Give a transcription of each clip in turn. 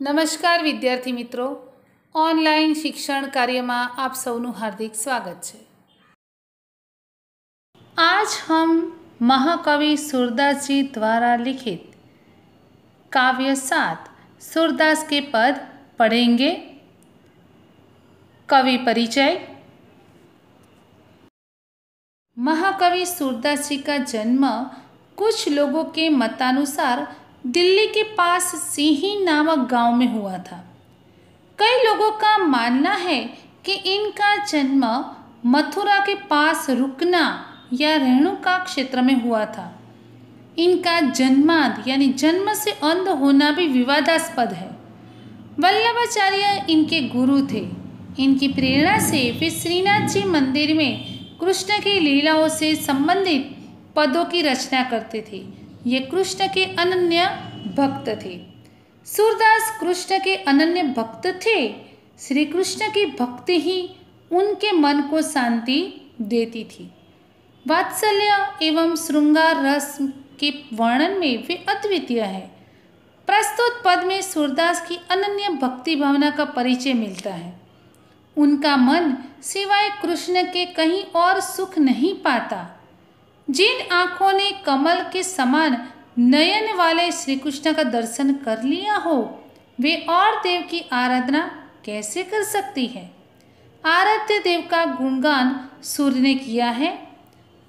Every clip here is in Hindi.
નમસ્કાર વિદ્યાર્થી મિત્રો ઓનલાઈન શિક્ષણ કાર્યમાં આપ સૌનું હાર્દિક સ્વાગત છે आज हम महाकवि सूरदास जी द्वारा लिखित काव्य सात सूरदास के पद पढ़ेंगे कवि परिचय महाकवि सूरदास जी का जन्म कुछ लोगों के मतानुसार दिल्ली के पास सिंही नामक गाँव में हुआ था। कई लोगों का मानना है कि इनका जन्म मथुरा के पास रुकना या रेणुका क्षेत्र में हुआ था। इनका जन्मांत यानी जन्म से अंध होना भी विवादास्पद है। वल्लभाचार्य इनके गुरु थे। इनकी प्रेरणा से वे श्रीनाथ जी मंदिर में कृष्ण की लीलाओं से संबंधित पदों की रचना करते थे। ये कृष्ण के अनन्य भक्त थे। सूरदास कृष्ण के अनन्य भक्त थे। श्री कृष्ण की भक्ति ही उनके मन को शांति देती थी। वात्सल्य एवं श्रृंगार रस के वर्णन में वे अद्वितीय है। प्रस्तुत पद में सूरदास की अनन्य भक्ति भावना का परिचय मिलता है। उनका मन सिवाय कृष्ण के कहीं और सुख नहीं पाता। जिन आँखों ने कमल के समान नयन वाले श्री कृष्ण का दर्शन कर लिया हो, वे और देव की आराधना कैसे कर सकती है? आराध्य देव का गुणगान सूर्य ने किया है।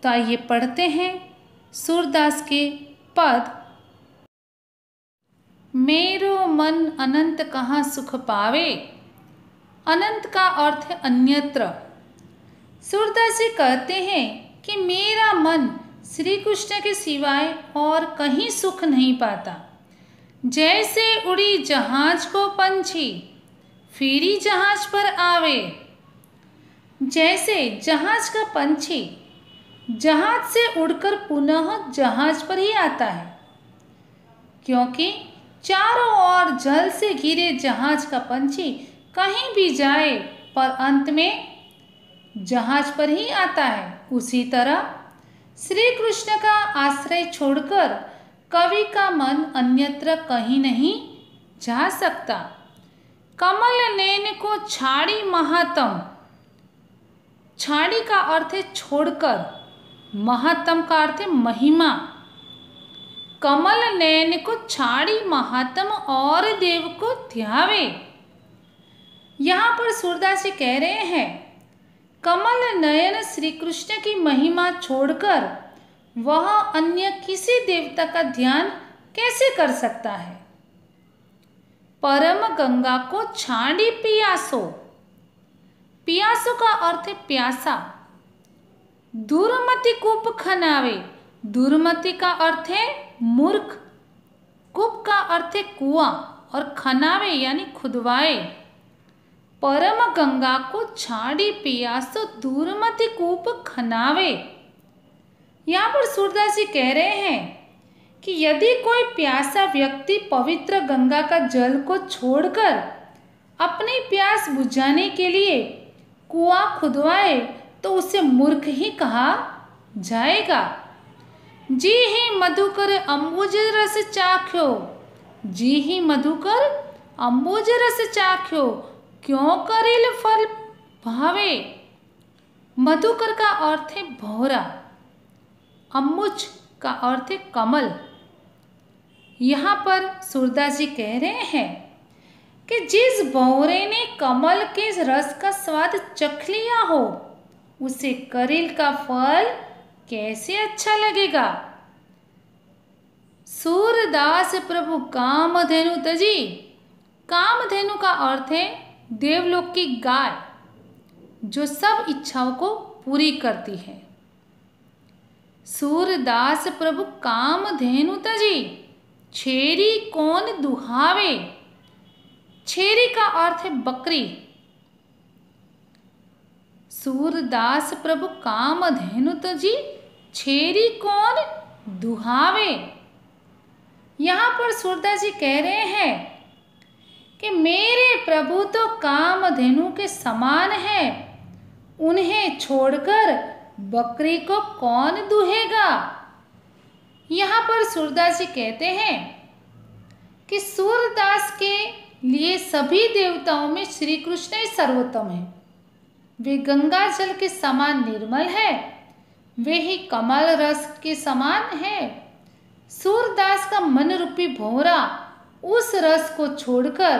तो आइए पढ़ते हैं सूरदास के पद। मेरो मन अनंत कहाँ सुख पावे? अनंत का अर्थ अन्यत्र। सूरदास जी कहते हैं कि मेरा मन श्री कृष्ण के सिवाय और कहीं सुख नहीं पाता। जैसे उड़ी जहाज़ को पंछी, फिरी जहाज़ पर आवे। जैसे जहाज़ का पंछी, जहाज़ से उड़कर पुनः जहाज़ पर ही आता है। क्योंकि चारों ओर जल से घिरे जहाज़ का पंछी कहीं भी जाए, पर अंत में जहाज़ पर ही आता है। उसी तरह श्री कृष्ण का आश्रय छोड़कर कवि का मन अन्यत्र कहीं नहीं जा सकता। कमल नैन को छाड़ी महातम। छाड़ी का अर्थ है छोड़कर। महातम का अर्थ है महिमा। कमल नैन को छाड़ी महात्म और देव को ध्यावे यहाँ पर सूरदास जी कह रहे हैं कमल नयन श्री कृष्ण की महिमा छोड़कर वह अन्य किसी देवता का ध्यान कैसे कर सकता है? परम गंगा को छाड़ी पियासो। पियासो का अर्थ है प्यासा। दुर्मति कूप खनावे। दुर्मति का अर्थ है मूर्ख। कूप का अर्थ है कुआँ और खनावे यानी खुदवाए। परम गंगा को छाड़ी पियासो दुर्मति कूप खनावे। यहाँ पर सूरदास जी कह रहे हैं कि यदि कोई प्यासा व्यक्ति पवित्र गंगा का जल को छोड़कर अपनी प्यास बुझाने के लिए कुआँ खुदवाए तो उसे मूर्ख ही कहा जाएगा। जी ही मधुकर अम्बुज रस चाख्यो। जी ही मधुकर अम्बुज रस चाख्यो। क्यों करेल फल? भावे। मधुकर का अर्थ है भौरा। अम्बुज का अर्थ है कमल। यहाँ पर सूरदास जी कह रहे हैं कि जिस भौरे ने कमल के रस का स्वाद चख लिया हो, उसे करेल का फल कैसे अच्छा लगेगा? सूरदास प्रभु कामधेनु तजी कामधेनु का अर्थ है देवलोक की गाय जो सब इच्छाओं को पूरी करती है। सूरदास प्रभु कामधेनु तजी, छेरी कौन दुहावे? छेरी का अर्थ है बकरी। सूरदास प्रभु काम धेनु तो जी छेरी कौन दुहावे? यहाँ पर सूरदास जी कह रहे हैं कि मेरे प्रभु तो काम धेनु के समान है। उन्हें छोड़कर बकरी को कौन दुहेगा? यहाँ पर सूरदास जी कहते हैं कि सूरदास के लिए सभी देवताओं में श्री कृष्ण ही सर्वोत्तम है। वे गंगा जल के समान निर्मल है। वे ही कमल रस के समान है। सूरदास का मन रूपी भोरा उस रस को छोड़कर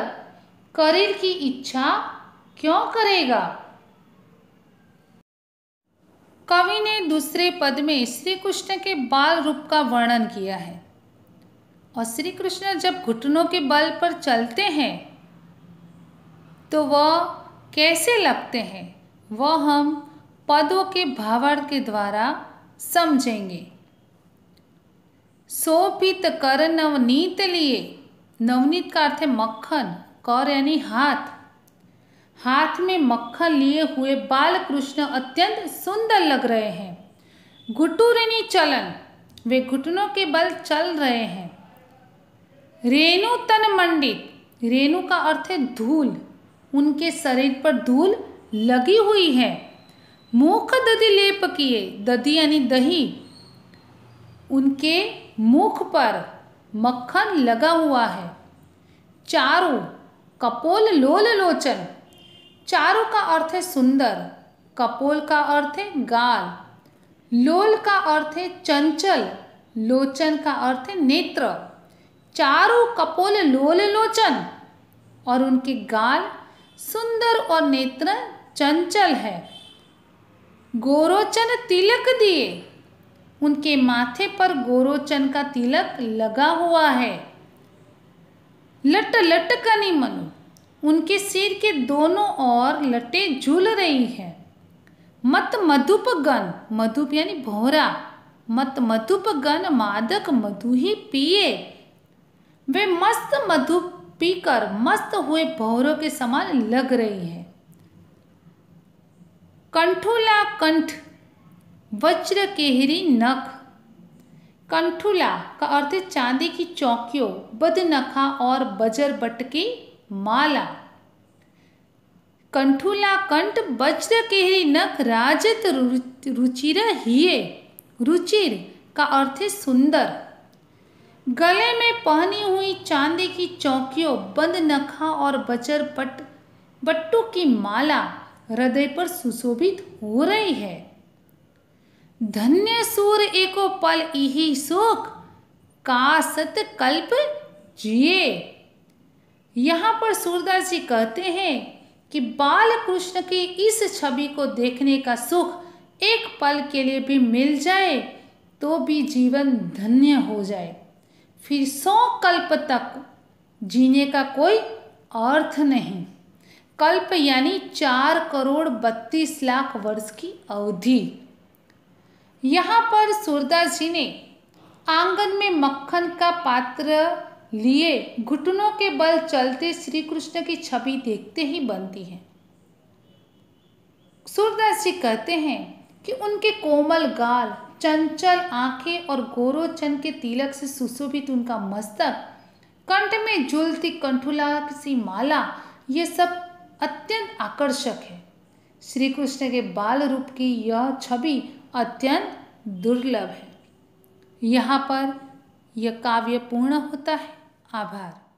करील की इच्छा क्यों करेगा? कवि ने दूसरे पद में श्री कृष्ण के बाल रूप का वर्णन किया है। और श्री कृष्ण जब घुटनों के बल पर चलते हैं तो वह कैसे लगते हैं? वह हम पदों के भावार्थ के द्वारा समझेंगे। सोपित कर नवनीत लिए नवनीत का अर्थ है मक्खन, कर यानी हाथ। हाथ में मक्खन लिए हुए बाल कृष्ण अत्यंत सुंदर लग रहे हैं। घुटुरनी चलन, वे घुटनों के बल चल रहे हैं। रेणु तन मंडित, रेणु का अर्थ है धूल। उनके शरीर पर धूल लगी हुई है। मुख दधि लेप किए, दधि यानी दही। उनके मुख पर मक्खन लगा हुआ है। चारू कपोल लोल लोचन चारू का अर्थ है सुंदर, कपोल का अर्थ है गाल। लोल का अर्थ है चंचल, लोचन का अर्थ है नेत्र। चारू कपोल लोल लोचन और उनके गाल सुंदर और नेत्र चंचल है। गोरोचन तिलक दिए। उनके माथे पर गोरोचन का तिलक लगा हुआ है। लट लट कनी मनु, उनके सिर के दोनों ओर लटे झूल रही है। मत मधुप गन मधुप यानी भोरा, मत मधुप गन मादक मधु ही पिए। वे मस्त मधु पीकर मस्त हुए भौरों के समान लग रही है। कंठुला कंठ वज्र केहरी नख। कंठुला का अर्थ चांदी की चौकियों, बदनखा और बजर बट की माला। कंठुला कंठ वज्र केहरी नख राजत रुचिर हिये। रुचिर का अर्थ है सुंदर। गले में पहनी हुई चांदी की चौकियों बंद नखा और बचर पट बट्टू की माला हृदय पर सुशोभित हो रही है। धन्य सूर एको पल इही सुख का सत कल्प जिए। यहाँ पर सूरदास जी कहते हैं कि बाल कृष्ण की इस छवि को देखने का सुख एक पल के लिए भी मिल जाए तो भी जीवन धन्य हो जाए। फिर सौ कल्प तक जीने का कोई अर्थ नहीं। कल्प यानी चार करोड़ बत्तीस लाख वर्ष की अवधि। यहाँ पर सूरदास जी ने आँगन में मक्खन का पात्र लिए घुटनों के बल चलते श्री कृष्ण की छवि देखते ही बनती है। सूरदास जी कहते हैं कि उनके कोमल गाल, चंचल आँखें और गोरोचन के तिलक से सुशोभित उनका मस्तक, कंठ में झुलती कंठुला सी माला, ये सब अत्यंत आकर्षक है। श्री कृष्ण के बाल रूप की यह छवि अत्यंत दुर्लभ है। यहाँ पर यह काव्य पूर्ण होता है। आभार।